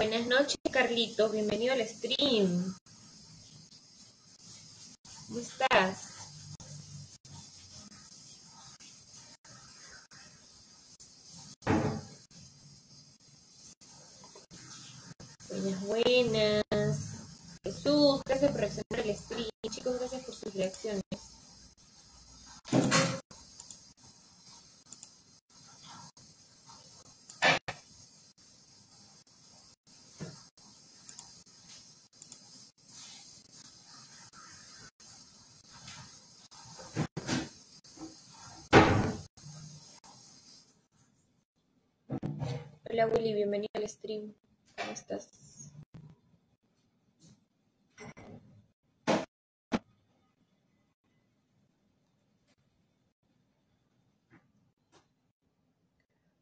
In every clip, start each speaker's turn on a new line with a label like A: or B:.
A: Buenas noches, Carlitos. Bienvenido al stream. Willy, bienvenido al stream. ¿Cómo estás?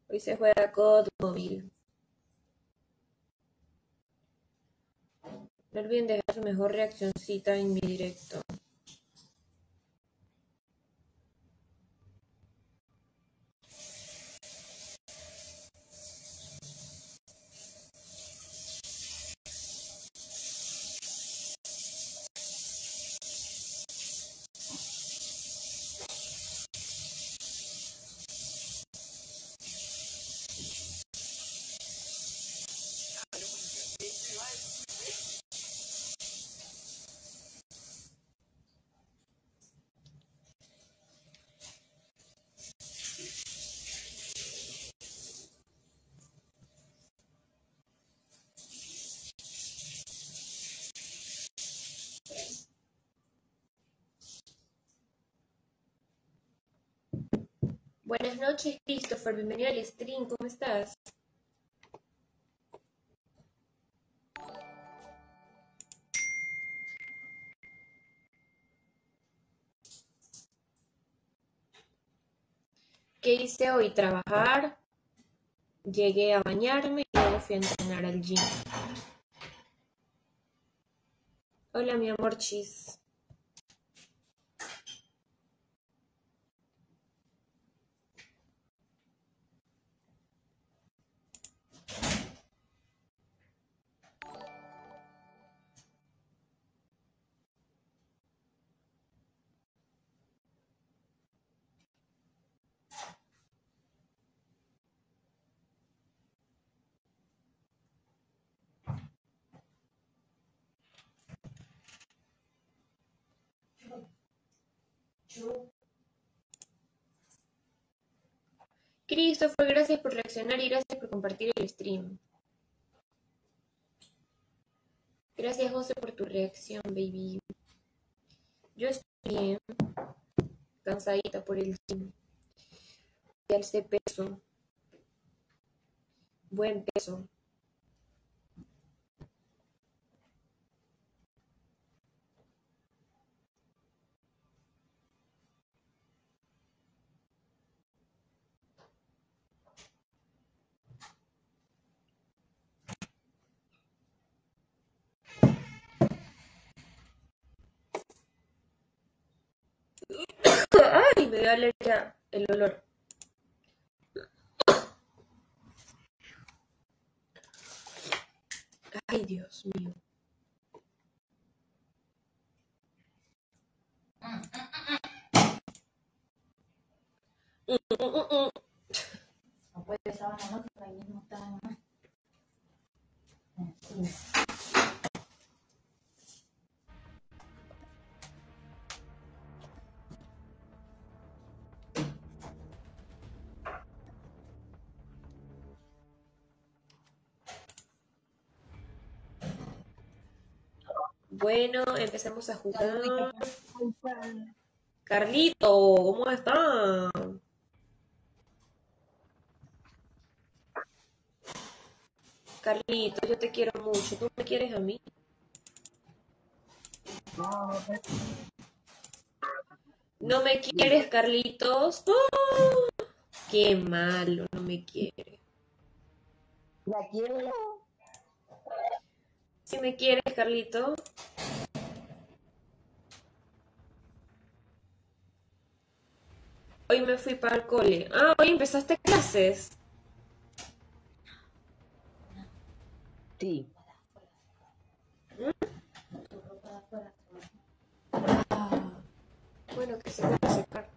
A: Hoy se juega COD móvil. No olviden dejar su mejor reaccioncita en mi directo. Buenas noches, Christopher. Bienvenido al stream. ¿Cómo estás? ¿Qué hice hoy? Trabajar. Llegué a bañarme y luego fui a entrenar al gym. Hola, mi amor chis. Christopher, gracias por reaccionar y gracias por compartir el stream. Gracias, José, por tu reacción, baby. Yo estoy bien, cansadita por el gym. Y alcé peso. Buen peso. Me dio alergia el olor. Ay, Dios mío.
B: No puede sábana, no, que ahí mismo está la
A: Bueno, empecemos a jugar. Carlito, ¿cómo está? Carlito, yo te quiero mucho. ¿Tú me quieres a mí? ¿No me quieres, Carlitos? ¡Ah! Qué malo, no me quiere.
B: La quiero.
A: Si me quieres, Carlito. Hoy me fui para el cole. Ah, hoy empezaste clases.
C: Sí.
A: Ah, bueno, que se puede secar.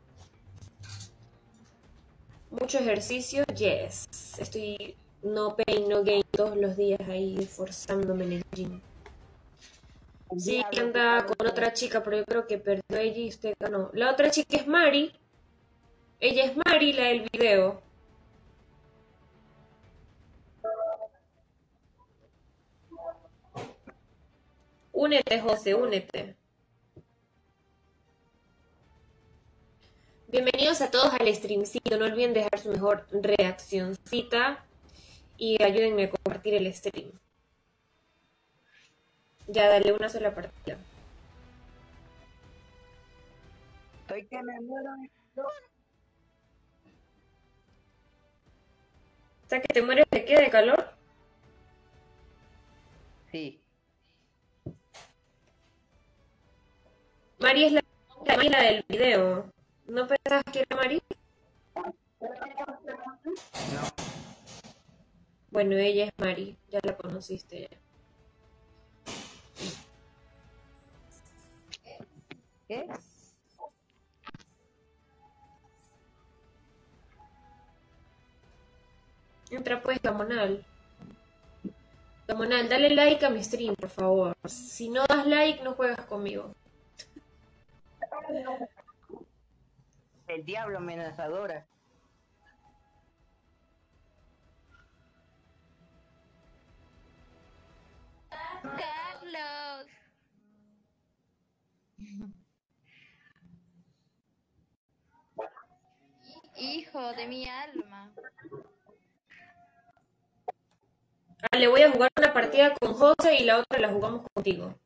A: Mucho ejercicio, yes. Estoy no pain, no gain todos los días ahí esforzándome en el gym. Sí, anda con otra chica, pero yo creo que perdió ella y usted ganó. La otra chica es Mari. Ella es Mari, la del video. Únete, José, únete. Bienvenidos a todos al streamcito. No olviden dejar su mejor reaccioncita y ayúdenme a compartir el stream. Ya, dale una sola partida.
C: Estoy que me muero.
A: O sea, que te mueres de qué, de calor.
C: Sí.
A: Mari es la, Mari es la del video. ¿No pensabas que era Mari?
C: No.
A: Bueno, ella es Mari. Ya la conociste ya.
C: ¿Qué?
A: Entra pues, Camonal. Camonal, dale like a mi stream, por favor. Si no das like, no juegas conmigo.
C: El diablo amenazadora.
D: Carlos. Hijo de mi alma.
A: Ah, le voy a jugar una partida con José y la otra la jugamos contigo.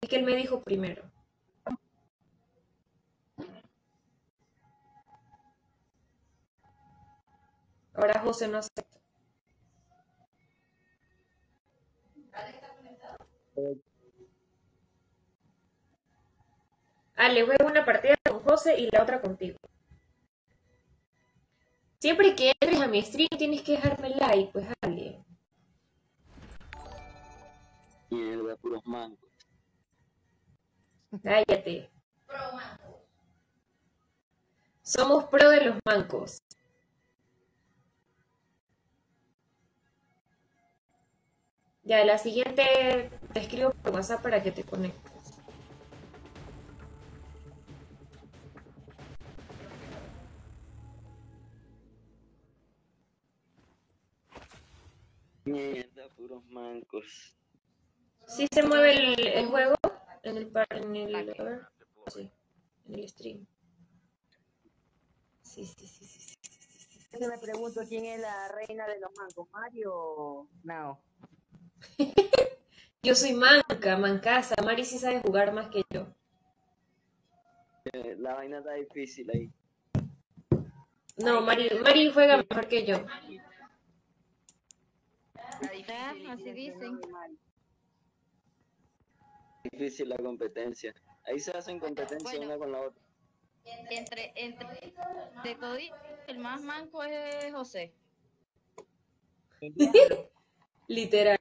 A: Es que él me dijo primero. Ahora José no acepta. Ah, le juego una partida con José y la otra contigo. Siempre que entres a mi stream tienes que dejarme like, pues Ale.
E: Mierda, puros.
A: Cállate. Somos pro de los mancos. Ya, la siguiente te escribo por WhatsApp para que te conectes.
E: Mierda, puros mancos.
A: ¿Sí se mueve el, el juego? En el, en el, sí, en el stream. Sí, sí, sí, sí. sí, sí, sí
C: me pregunto quién es la reina de los mancos, Mario. No.
A: Yo soy manca, mancasa. Mari sí sabe jugar más que yo.
E: La vaina está difícil ahí.
A: No, Mari, Mari juega mejor que yo.
D: Ah, así dicen.
E: Difícil la competencia. Ahí se hacen competencia
D: Bueno.
E: una con la otra.
D: Entre, entre, de todito, el más manco es José.
A: Literal.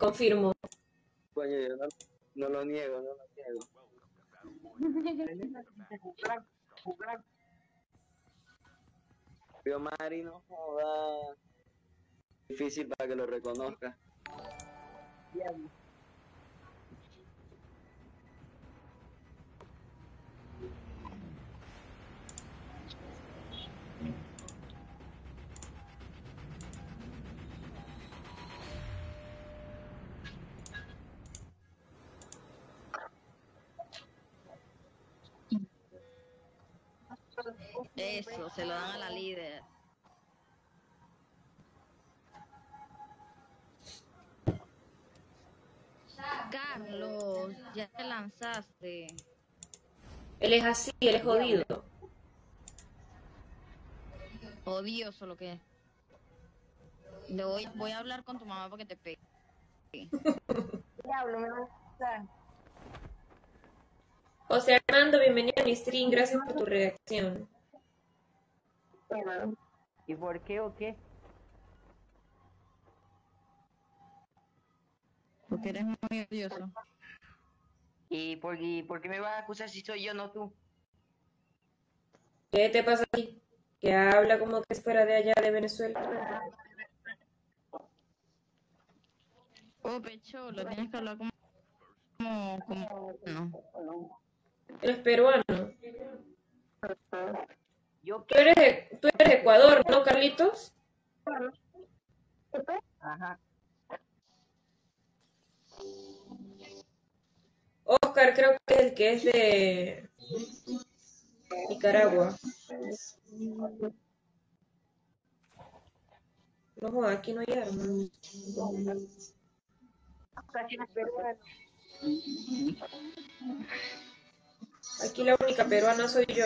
A: Confirmo.
E: Coño, yo no, lo niego, no lo niego. Pero Mari no. Difícil para que lo reconozca.
C: diablo.
D: Eso, se lo dan a la líder. Carlos, ya te lanzaste.
A: Él es así, él es jodido.
D: Odioso lo que es. Le voy, voy a hablar con tu mamá para que te pegue.
C: Diablo, me va a matar.
A: José Armando, bienvenido a mi stream. Gracias por tu reacción.
C: ¿Y por qué o qué?
D: Porque eres muy odioso.
C: ¿Y por, y por qué me vas a acusar si soy yo, no tú?
A: ¿Qué te pasa a ti? Que habla como que fuera de allá de Venezuela.
D: Oh, pecho, lo tienes que hablar como... Como... como no.
A: Eres peruano.
C: ¿Yo
A: Tú eres de, tú eres Ecuador, ¿no, Carlitos?
C: Ajá.
A: Oscar creo que es el que es de Nicaragua. No, joda, aquí no hay armas. Aquí la única peruana soy yo.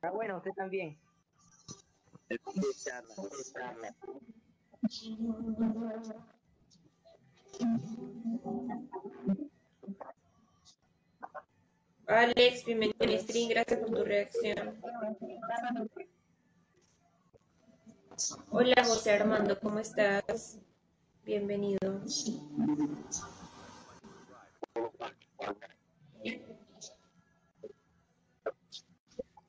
C: Ah, bueno, usted también.
A: Alex, bienvenido al gracias por tu reacción. Hola José Armando, ¿cómo estás? Bienvenido.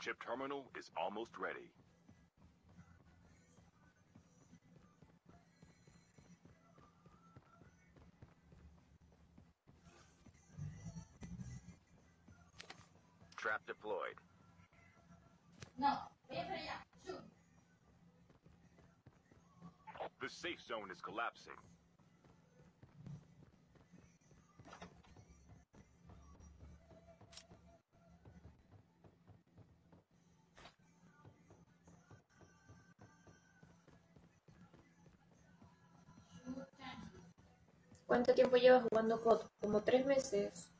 F: Chip terminal is almost ready. Trap deployed.
B: No, ven para allá. Shoot.
F: The safe zone is collapsing.
A: Tiempo llevas jugando COD? Como tres meses.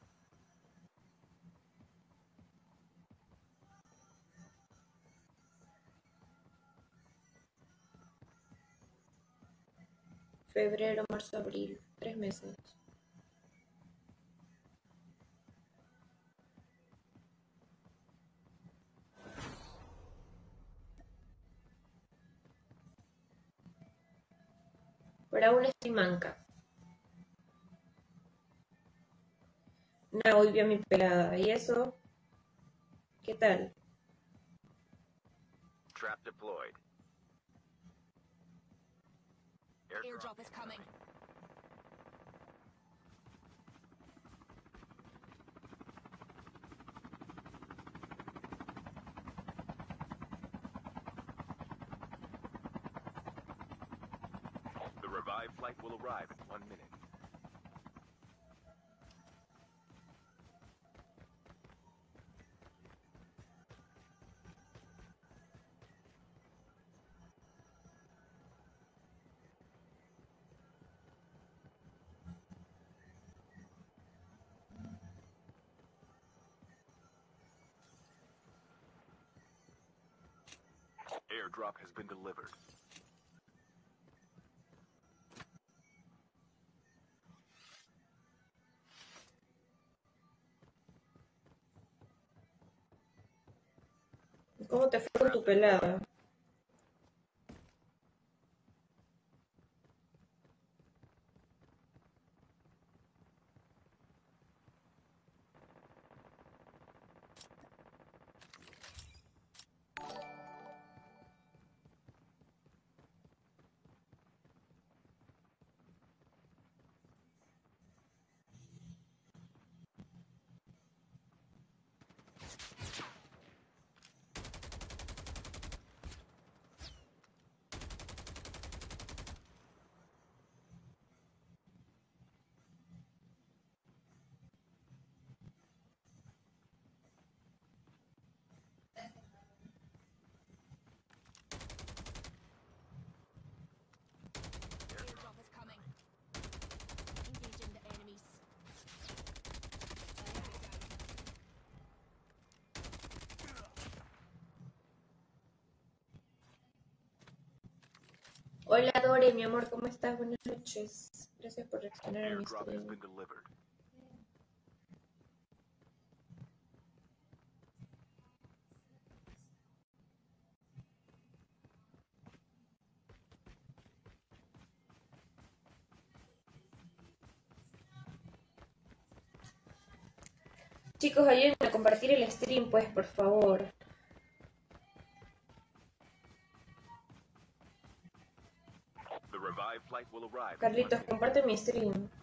A: Febrero, marzo, abril. Tres meses. Pero aún estoy manca. No, hoy vi a mi pelada. ¿Y eso? ¿Qué tal?
F: Trap deployed.
G: Airdrop is coming.
F: The revived flight will arrive in one minute. Airdrop has been delivered.
A: ¿Cómo te fue con tu pelada? Hola Dore, mi amor, ¿cómo estás? Buenas noches. Gracias por reaccionar a mi stream. Chicos, ayúdenme a compartir el stream, pues, por favor.
F: Minute.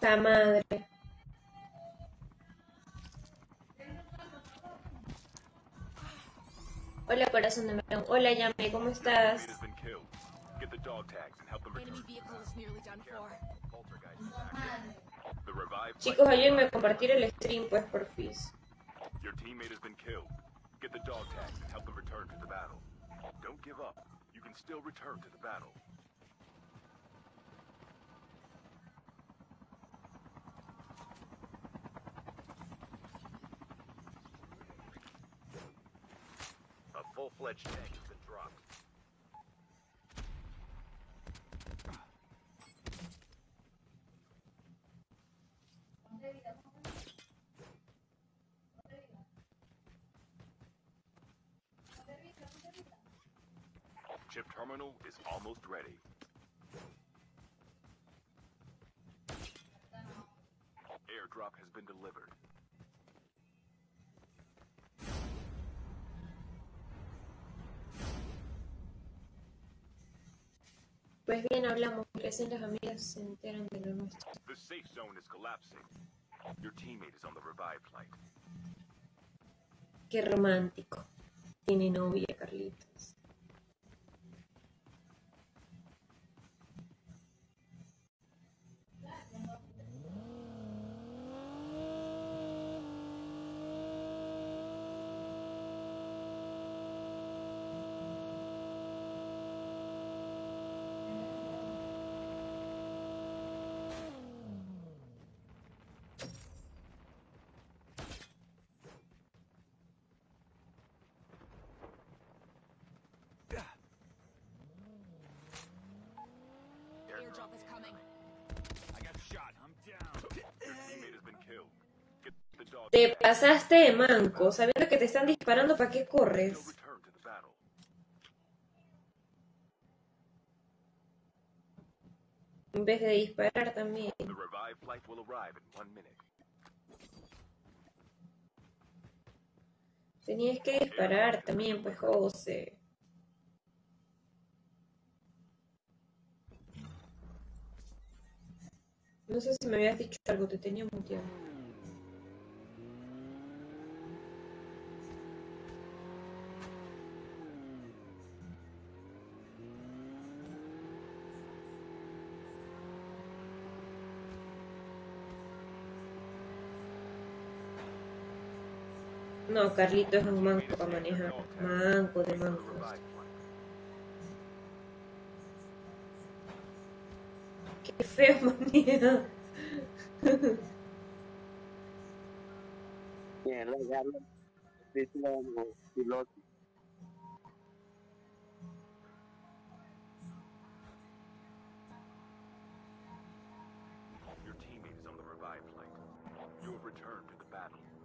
A: La madre. Hola, corazón de melón. Hola, Yame, ¿cómo estás? Chicos, ayúdenme a compartir el stream, pues, porfis.
F: Your teammate has been killed. Get the dog tags and help them return to the battle. Don't give up. You can still return to the battle. Chip terminal is almost ready. Airdrop has been delivered.
A: Pues bien, hablamos. Recién las amigas se enteran de lo nuestro.
F: The safe zone is collapsing. Your teammate is on the revived flight.
A: Qué romántico. Tiene novia, Carlitos. Pasaste de manco, sabiendo que te están disparando, ¿para qué corres? En vez de disparar también. Tenías que disparar también, pues, José. No sé si me habías dicho algo, te tenía muteado. No, Carlito es un manco para manejar. Manco de mancos. Qué feo maneja.
E: Mierda, ya lo dice piloto.
F: Your teammate is on the revive flight. You have returned to the battle.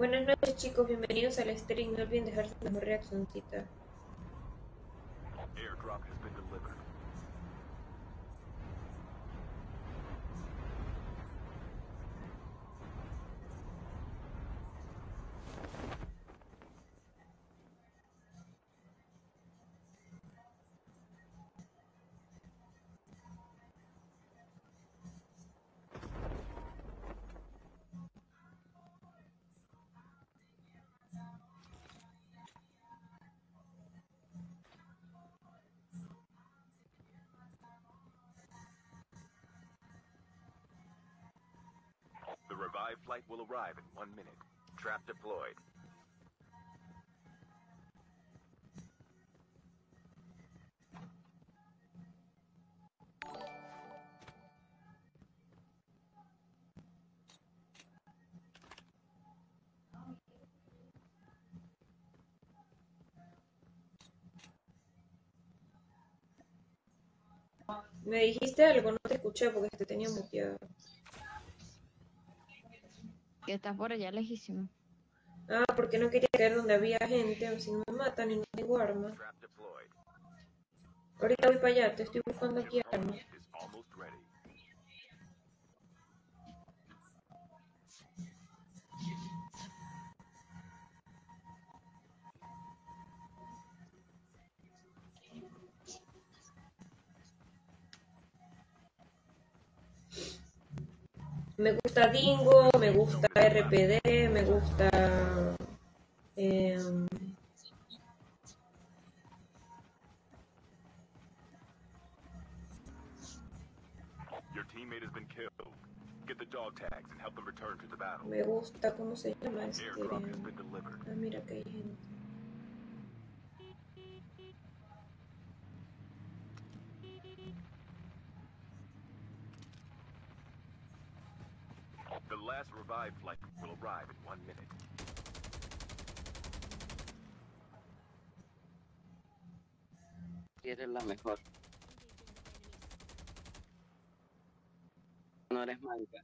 A: Buenas noches chicos, bienvenidos al stream. No olviden dejar su mejor reaccioncita.
F: Airdrop has been delivered. Flight will arrive in one minute. Trap deployed.
A: Me dijiste algo, no te escuché porque te tenía muteado.
D: Que estás por allá lejísimo.
A: Ah, porque no quería caer donde había gente, o si no me matan y no tengo armas. Ahorita voy para allá, te estoy buscando aquí armas. Me gusta Dingo, me gusta RPD, me gusta...
F: Your teammate has been killed. Get the dog tags and help them return to the battle.
A: me gusta, ¿cómo se llama este? Ah, mira que hay gente.
F: The last revive flight will arrive in one minute.
E: Eres la mejor. No eres
F: released.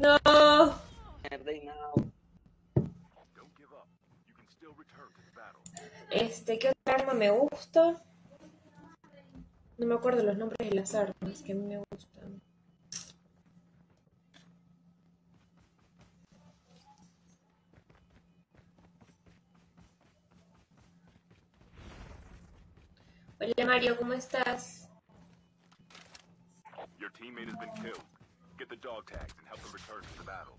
A: No, este, ¿qué otra arma me gusta? No me acuerdo los nombres de las armas que a mí me gustan. Hola ¿cómo estás?
F: Your teammate has been killed. Get the dog tags and help them return to the battle.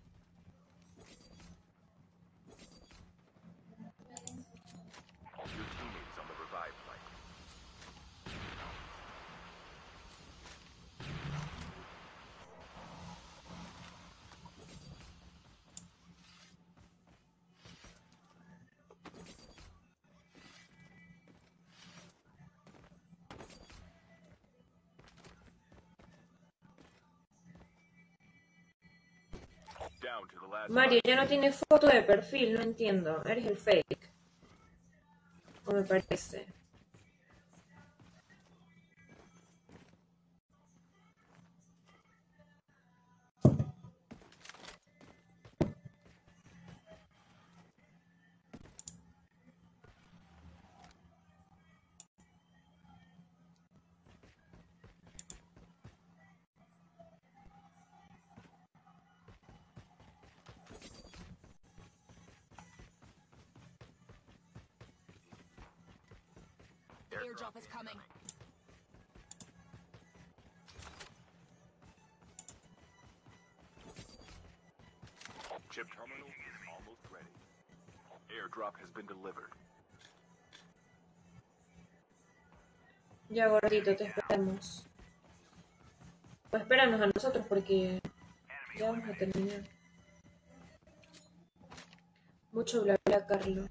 A: Mario, ya no tiene foto de perfil, no entiendo. Eres el fake. O me parece.
G: Airdrop is coming.
F: Terminal is almost ready.
A: Ya gordito, te esperamos. Pues espéranos a nosotros porque ya vamos a terminar. Mucho bla bla, Carlos.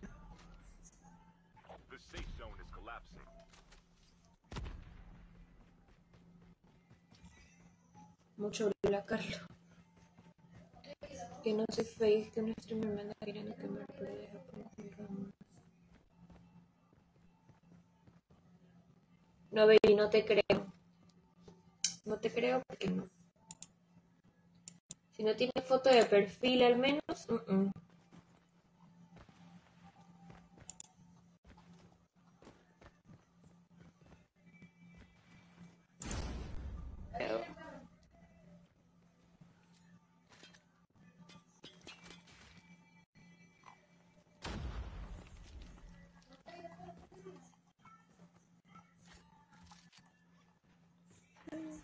A: Mucho bla, Carlos. Que no soy fake, que un streamer me anda queriendo quemar, pero deja confirmar. No, baby, no te creo. No te creo porque no. Si no tiene foto de perfil al menos, mm.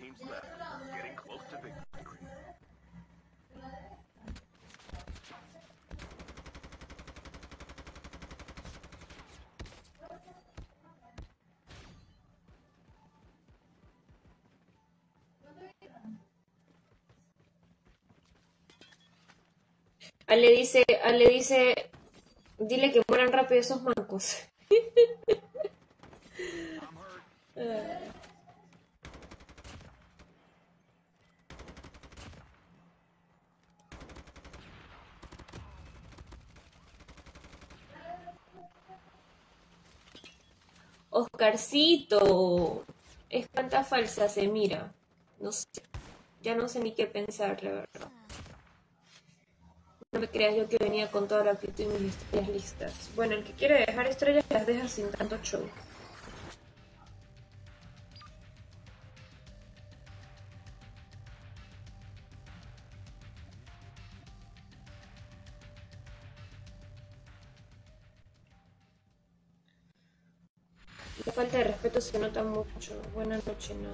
F: Teams left. Getting close to victory.
A: Ale dice, Ale dice, dile que mueran rápido esos mancos. Ah. Oscarcito, espanta falsa se mira. No sé, ya no sé ni qué pensar, la verdad. No me creas yo que venía con toda la actitud y mis estrellas listas. Bueno, el que quiere dejar estrellas las deja sin tanto show. Se nota mucho. Buenas noches, no.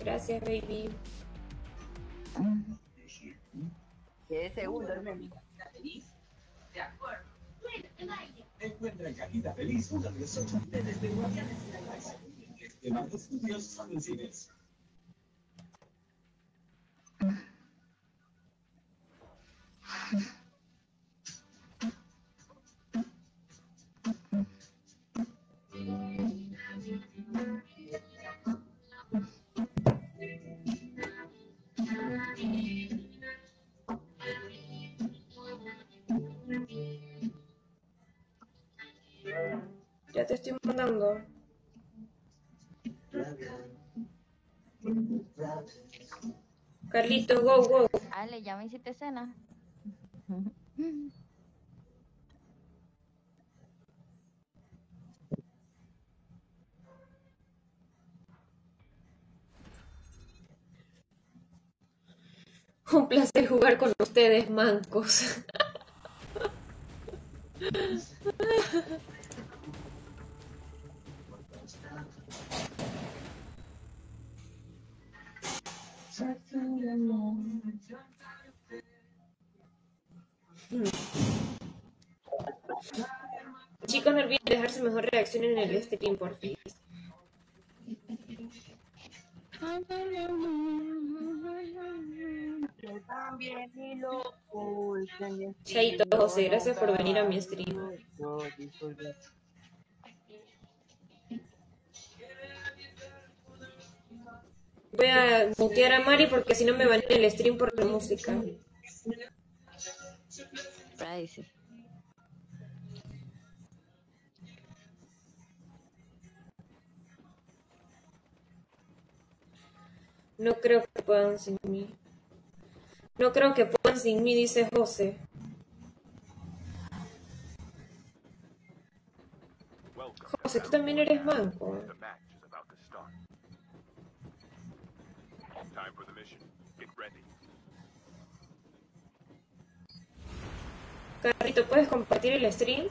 A: Gracias, baby.
C: Quedé segundo, hermano.
H: Encuentra en Cajita Feliz una de las ocho redes de Guardianes de la Galaxia. Que más estudios en cines.
A: Carlitos, go, go.
D: Ale, ya me hiciste cena.
A: Un placer jugar con ustedes, mancos. su mejor reacción en el stream, por fin. Chaito, José, gracias por venir a mi stream. Voy a mutear a Mari porque si no me van en el stream por la música.
D: Privacy.
A: No creo que puedan sin mí. No creo que puedan sin mí, dice José. José, tú también eres manco. Carrito, ¿puedes compartir el stream?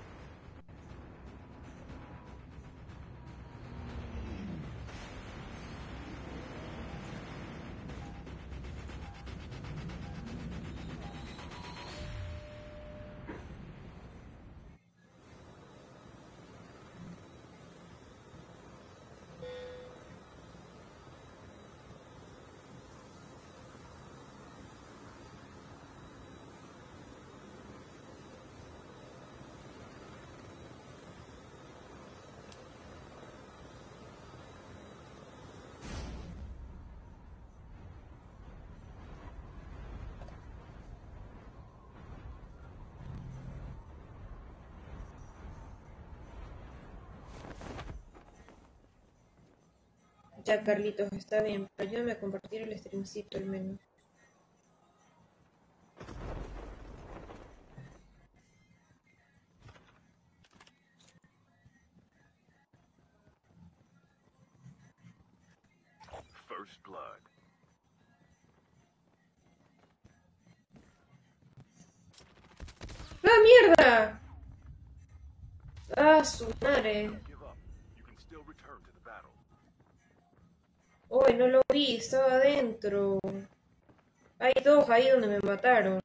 A: Ya, Carlitos, está bien, pero ayúdame a compartir el streamcito al menos.
F: First blood.
A: ¡Ah, mierda! ¡Ah, su madre! Uy, no lo vi, estaba adentro. Hay dos ahí donde me mataron.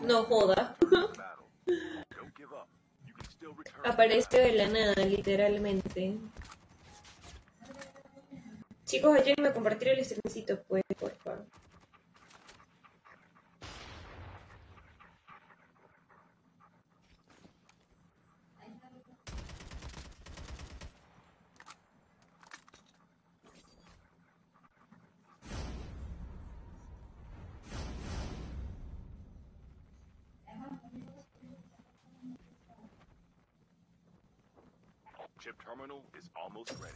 F: To the
A: Apareció de la nada, literalmente. Chicos, ayúdenme a compartir el streamcito, pues, por favor.
F: Almost ready.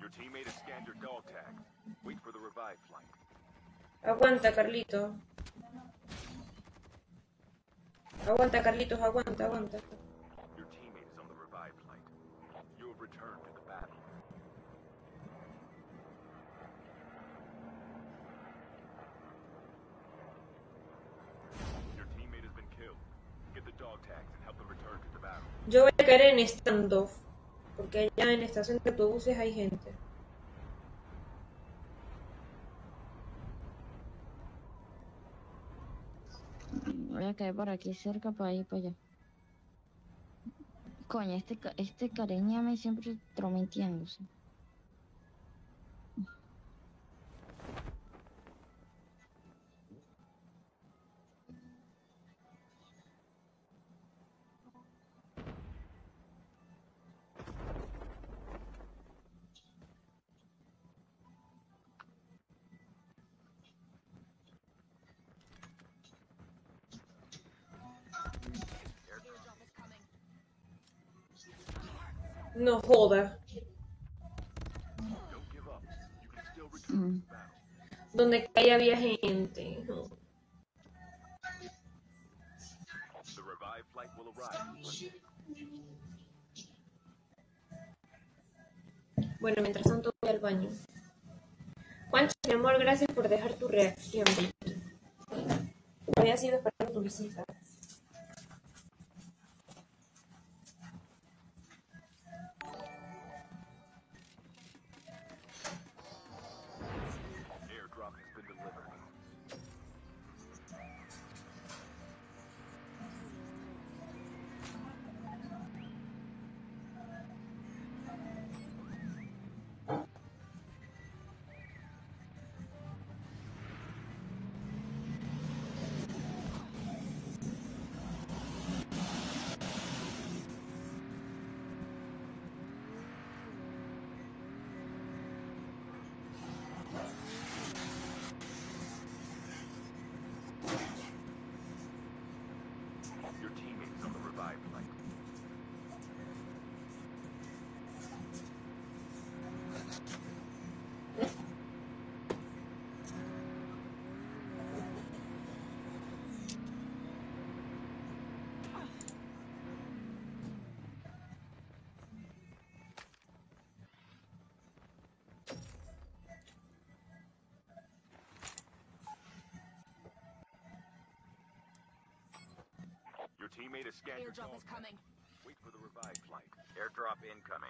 F: Your teammate has scanned your dog tag. Wait for the revive flight.
A: Aguanta, Carlito. Aguanta, Carlitos, aguanta, aguanta. Yo voy a caer en standoff. Porque allá en estación de autobuses hay gente.
D: Voy a caer por aquí cerca para ir para allá. Coño, este, este cariñame siempre trometiéndose.
F: To the battle.
A: Donde caía había gente. No. Bueno, mientras tanto voy al baño. Juancho, mi amor, gracias por dejar tu reacción. Había sido esperando tu visita.
F: Your teammate has scanned your
G: Airdrop is coming.
F: Wait for the revived flight. Airdrop incoming.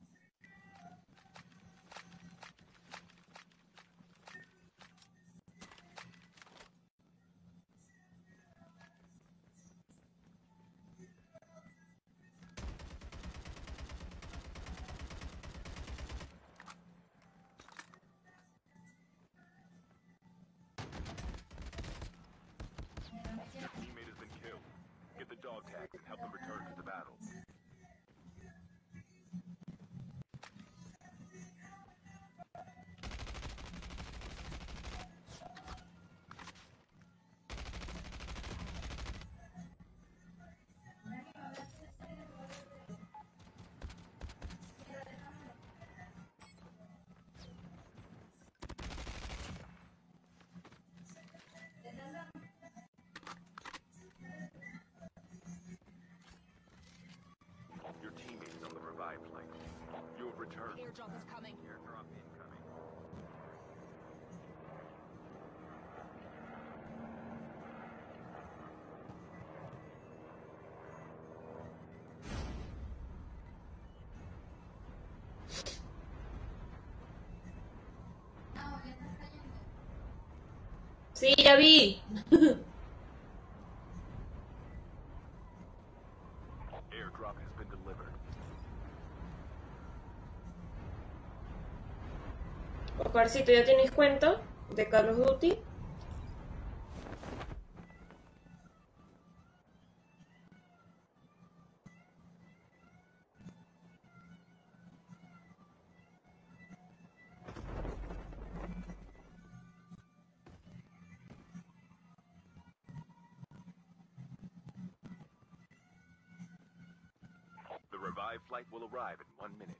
A: Sí, ya vi. Oscarcito, ¿ya tienes cuenta de Call of Duty?
F: Revived flight will arrive in one minute.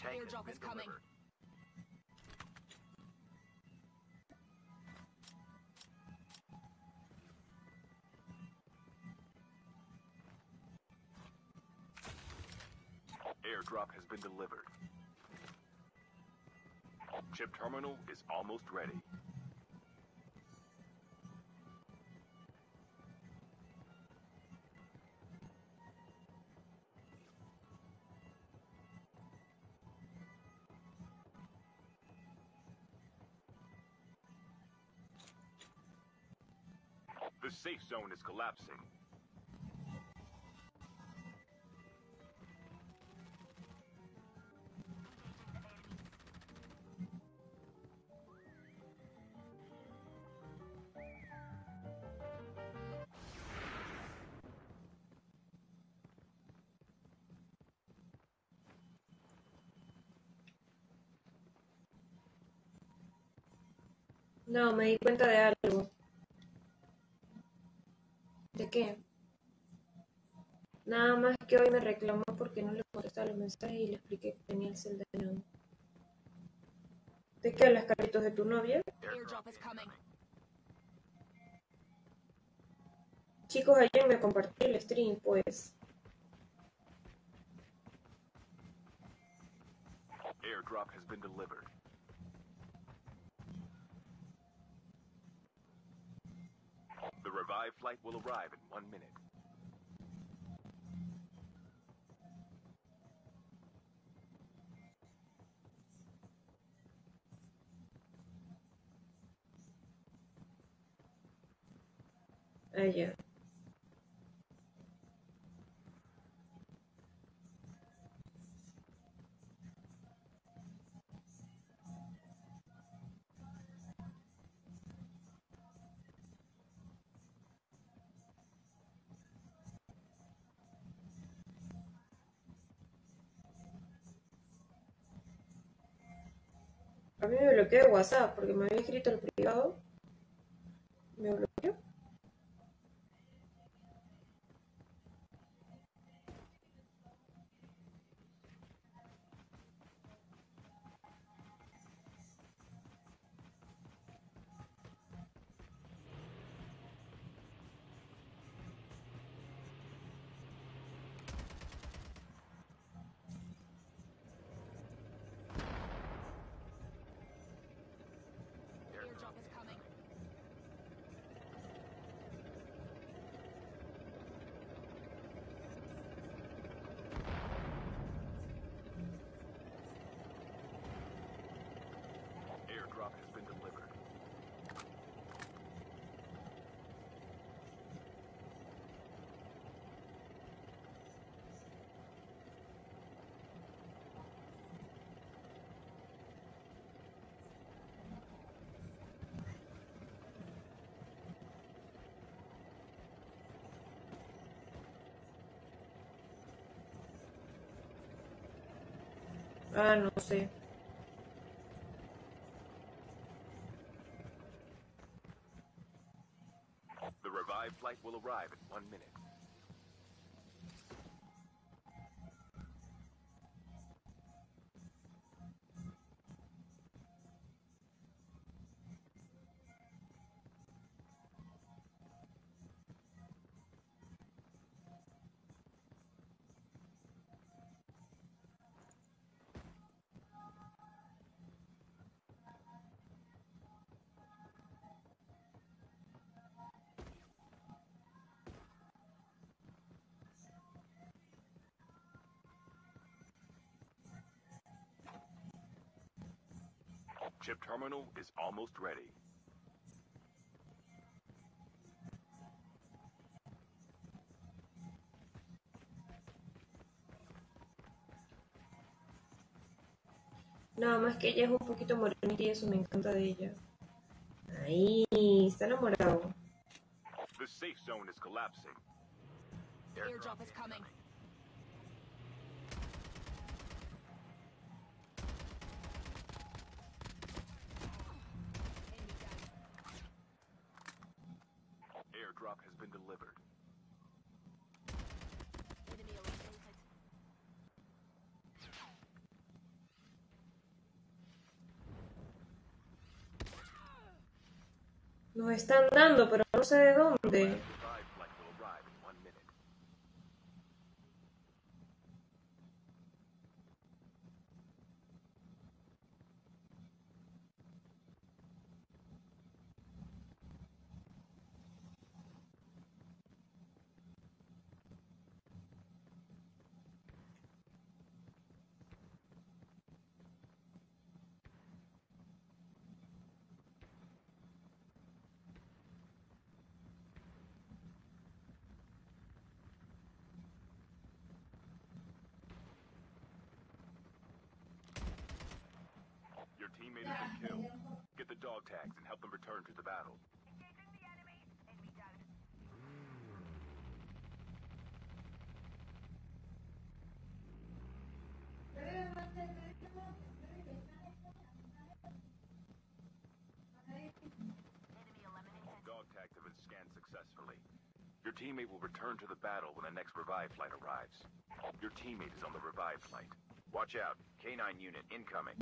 F: Tank
G: Airdrop is coming.
F: delivered. Been delivered. Chip terminal is almost ready. The safe zone is collapsing.
A: No, me di cuenta de algo. ¿De qué? Nada más que hoy me reclamó porque no le contestaba los mensajes y le expliqué que tenía el cel dañado. ¿De qué hablas, Carlitos? ¿De tu novia? Chicos, ayer me compartí el stream, pues.
F: Airdrop has been delivered. The flight will arrive in one minute.
A: Me bloqueó WhatsApp porque me había escrito el privado. Me bloqueó. Ah, no sé.
F: The revived flight will arrive in one minute. Chip terminal is almost ready.
A: Nada más que ella es un poquito morenita y eso me encanta de ella. Ahí, está enamorado.
F: The safe zone is collapsing.
G: Airdrop is coming.
A: Nos están dando, pero no sé de dónde.
F: Tags and help them return to the battle. Dog tags have been scanned successfully. Your teammate will return to the battle when the next revive flight arrives. Your teammate is on the revive flight.
I: Watch out. K9 unit incoming.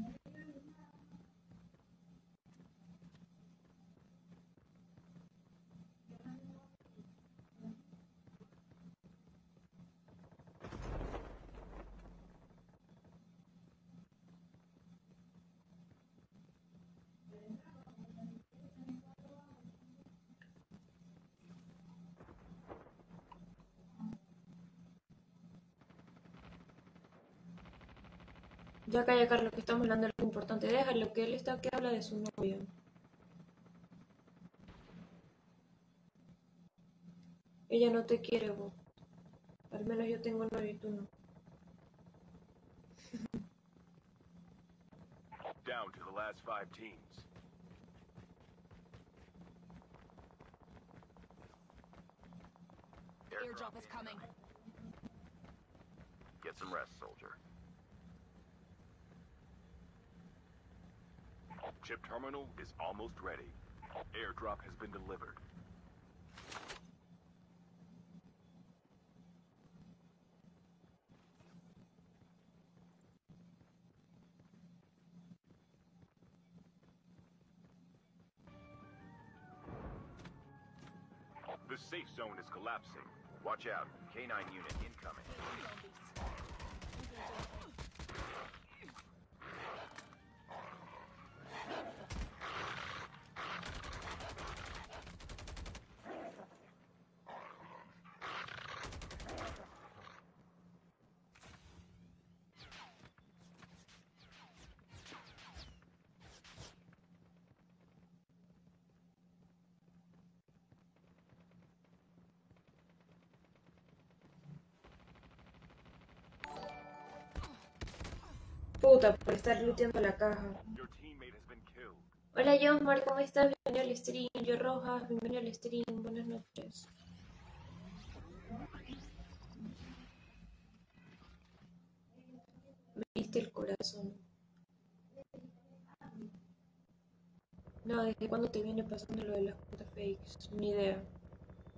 A: Ya calla, Carlos, que estamos hablando de lo importante. Déjalo, que él está que habla de su novia. Ella no te quiere, vos. Al menos yo tengo novio y tú no.
F: Down to the last five teams.
G: Airdrop is coming.
I: Get some rest, soldier.
F: Chip terminal is almost ready. Airdrop has been delivered. The safe zone is collapsing.
I: Watch out. K9 unit incoming.
A: Puta, por estar looteando la caja. Hola, Jomar, ¿cómo estás? Bienvenido al stream. Yo Rojas, bienvenido al stream. Buenas noches. Me diste el corazón. No, ¿desde cuándo te viene pasando lo de las cuentas fakes? Ni idea.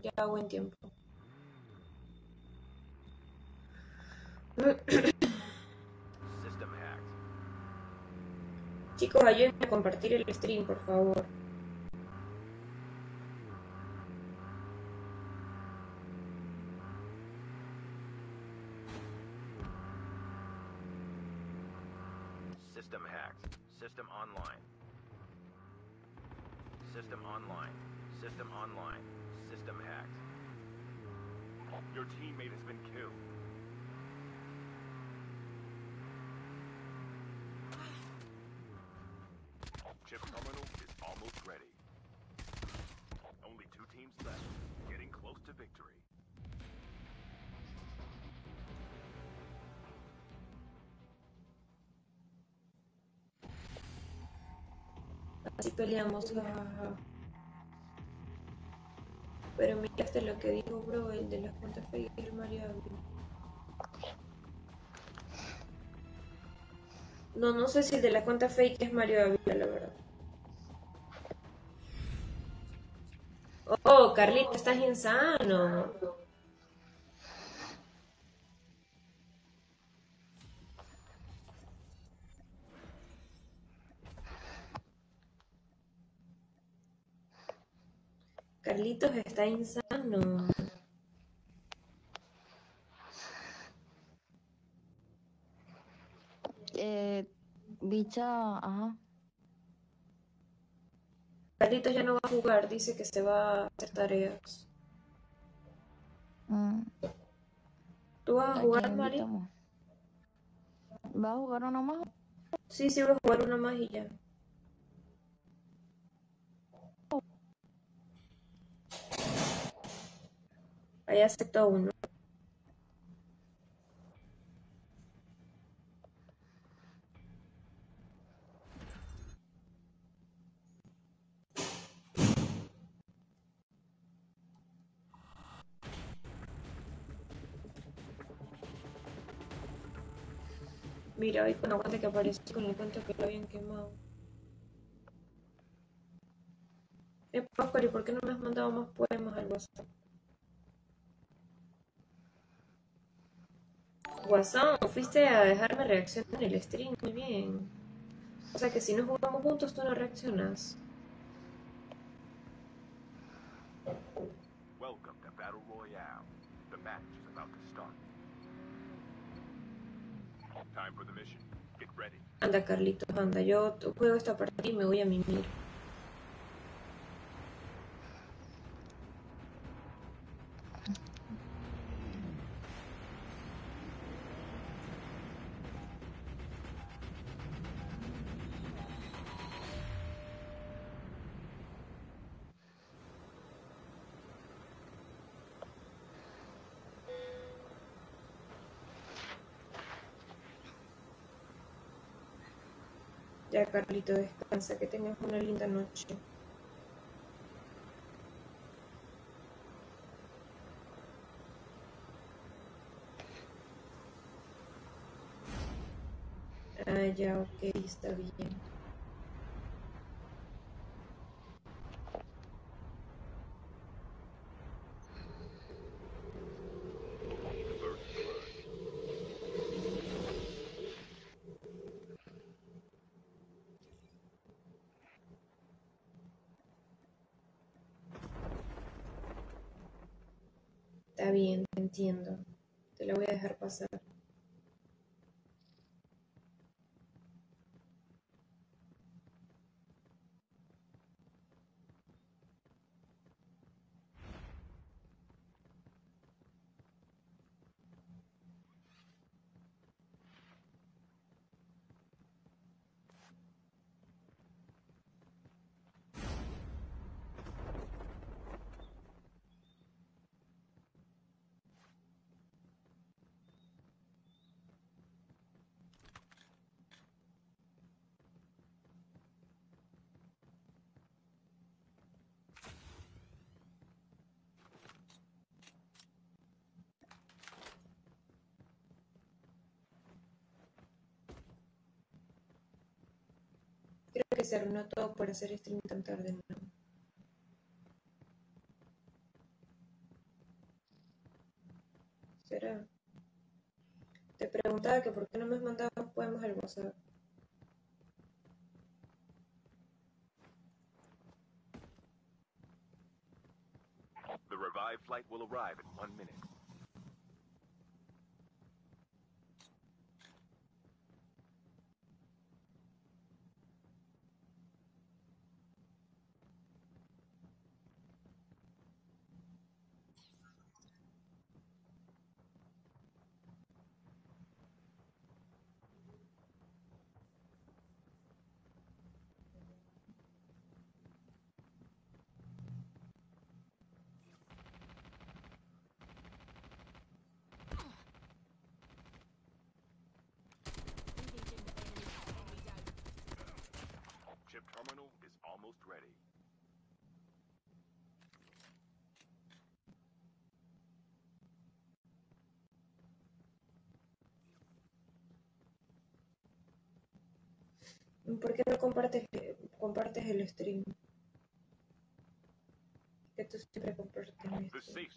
A: Ya buen tiempo. Chicos, ayúdenme a compartir el stream, por favor. Peleamos, jajaja. Pero miraste lo que dijo, bro, el de las cuentas fake, el Mario Ávila. No, no sé si el de la cuenta fake es Mario Ávila, la verdad. Oh, Carlito, estás insano. Carlitos está insano.
D: Eh, bicha, ajá.
A: Carlitos ya no va a jugar, dice que se va a hacer tareas.
D: Mm,
A: ¿Tú vas a
D: ¿a
A: jugar, Mari?
D: invitamos? ¿Va a jugar uno más?
A: Sí, sí, voy a jugar una más y ya. Ahí acepto uno. Mira, hoy con aguante que aparecí con el cuento que lo habían quemado. Eh, Pascual, ¿y por qué no me has mandado más poemas al WhatsApp? WhatsApp, fuiste a dejarme reacción en el stream, muy bien. O sea que si no jugamos juntos, tú no reaccionas.
F: Welcome to Battle Royale. The match is about to start. Time for the mission. Get ready.
A: Anda, Carlitos, anda. Yo juego esta partida y me voy a mimir. Descansa, que tengas una linda noche. Ah, ya, ok, está bien.
F: First blood.
A: Está bien, te entiendo. Te la voy a dejar pasar. Creo que se arruinó todo por hacer stream tan tarde, ¿no? ¿Será? Te preguntaba que por qué no me has mandado poemas al WhatsApp.
F: The revived flight will arrive in one minute.
G: Engaging the enemy. Enemy down.
F: Chip terminal is almost ready.
A: ¿Por qué no compartes, compartes el stream? Que tú siempre compartes
F: The
A: stream.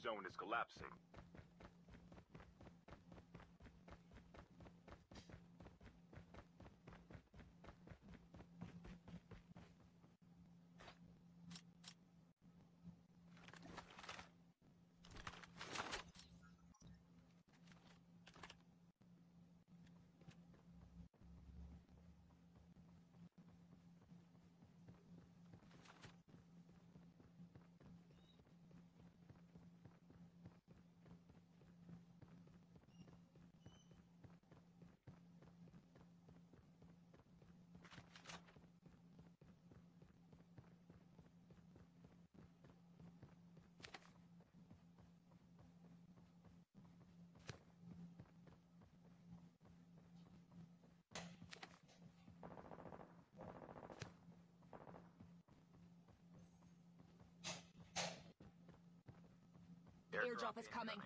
F: drop is
G: coming.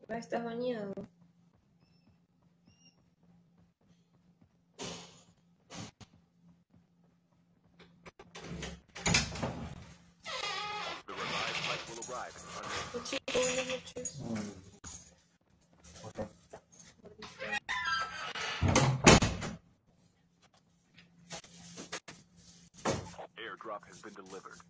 A: Chyba jest awaniało.
F: Airdrop has been delivered.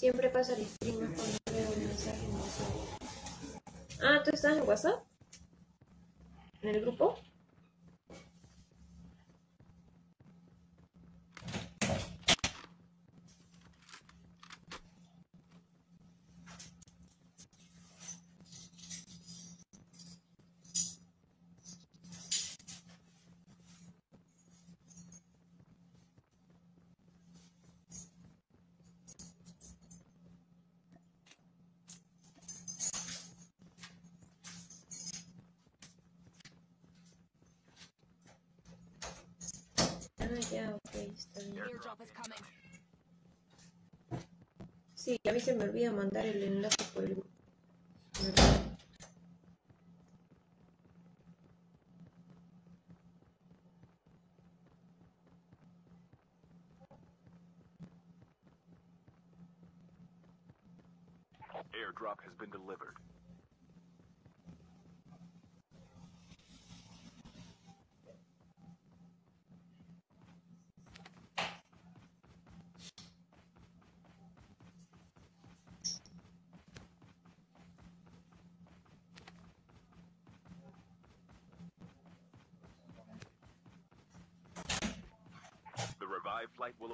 A: Siempre pasa el stream cuando veo el mensaje en WhatsApp. Ah, ¿tú estás en WhatsApp? ¿En el grupo? Ah, ya, ok, está bien.
G: Airdrop is coming.
A: Sí, a mí se me olvida mandar el enlace por el grupo.
F: Airdrop has been delivered.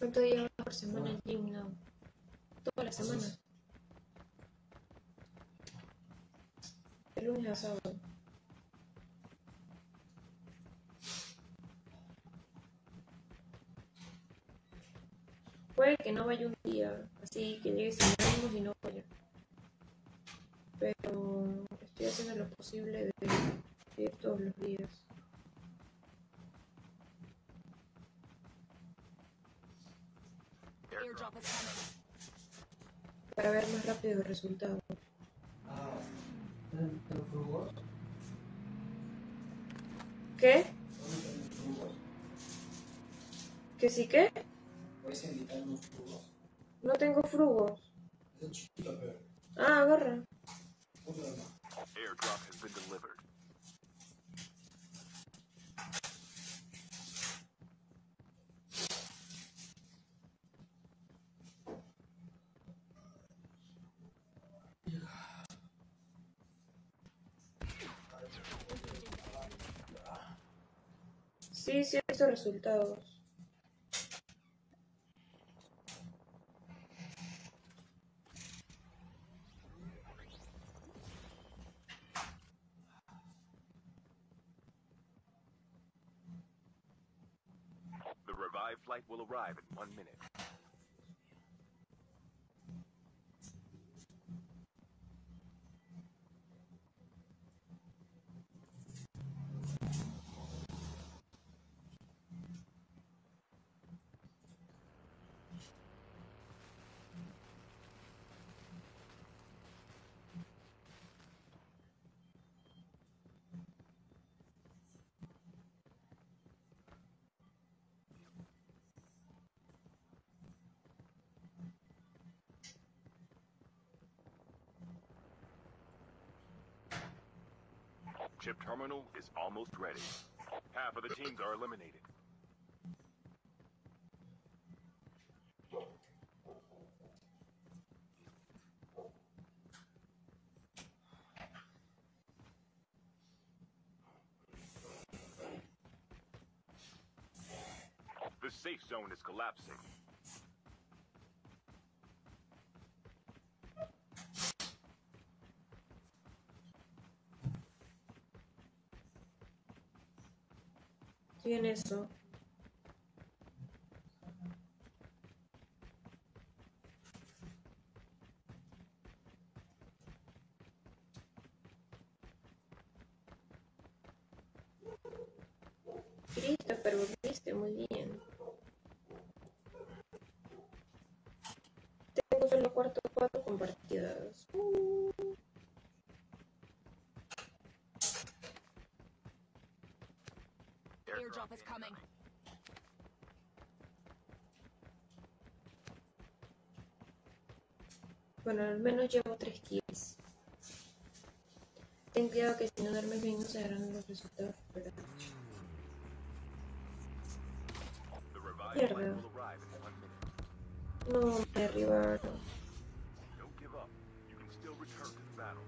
A: ¿Cuánto vas por semana en gym now? Toda la semana. De lunes a sábado. Puede que no vaya un día, así que llegue sin ánimos y no vaya. Pero estoy haciendo lo posible de de ir todos los días.
G: Airdrop is coming.
A: Para ver más rápido el resultado. ¿Qué? ¿Que sí qué?
J: ¿Puedes invitar unos frugos?
A: No tengo frugos.
J: Es chiquito, pero...
A: Ah, agarra.
J: Uno de más.
F: Airdrop has been delivered.
A: Resultados.
F: Chip terminal is almost ready. Half of the teams are eliminated. The safe zone is collapsing.
A: Eso. Christopher, volviste muy bien. Tengo solo cuarto cuatro compartidas. Uh.
G: Airdrop is coming.
A: Bueno, al menos llevo tres kills. Ten cuidado que si no duermes bien no se harán los resultados esperados.
F: The revive
A: Mierda.
F: flight will arrive in one minute.
A: No, me derribaron.
F: Don't give up. You can still return to the battle.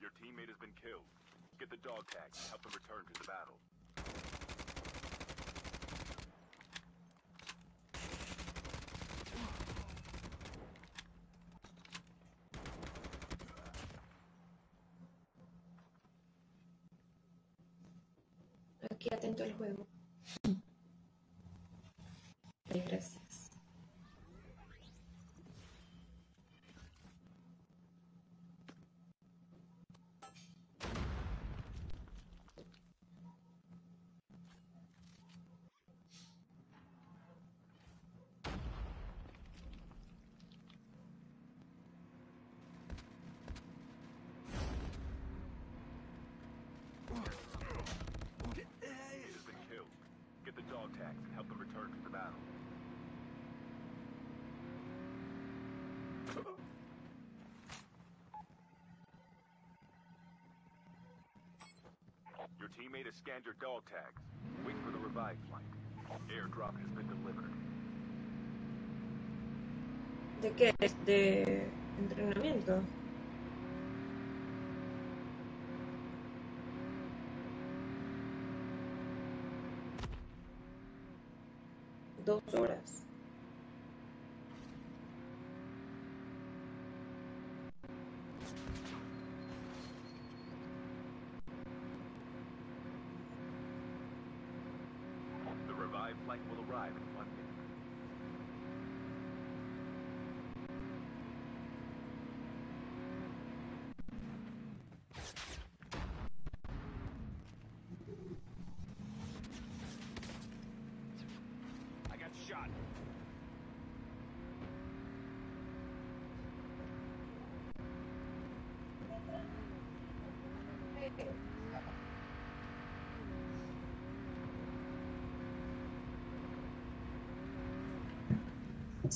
F: Your teammate has been killed. Get the dog tags and help them return to the battle.
A: Aquí atento al juego.
F: Teammate has scanned your dog tags. Wait for the revive flight. Airdrop has been delivered.
A: ¿De qué? ¿De entrenamiento? Dos horas.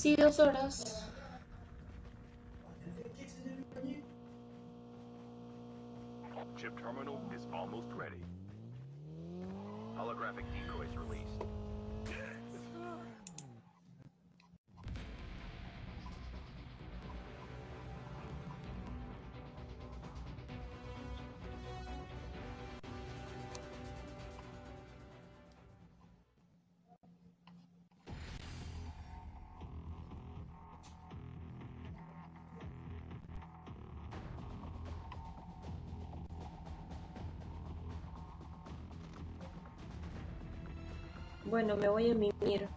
A: Sí, dos horas. Bueno, me voy a mimir.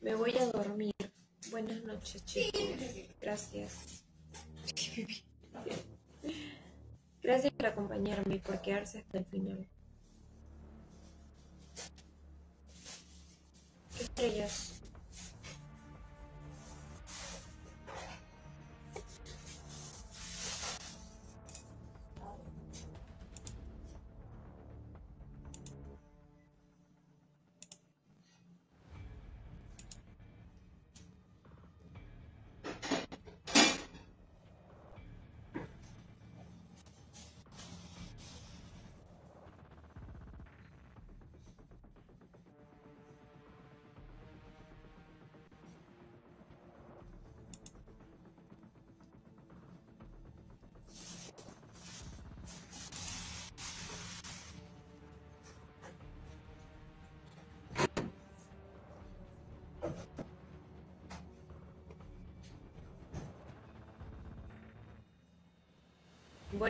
A: Me voy a dormir. Buenas noches, chicos. Gracias. Gracias por acompañarme y por quedarse hasta el final.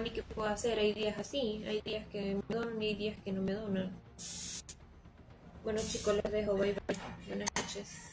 A: ¿Y qué puedo hacer? Hay días así, hay días que me donan y hay días que no me donan. Bueno chicos, les dejo, bye bye. Buenas noches.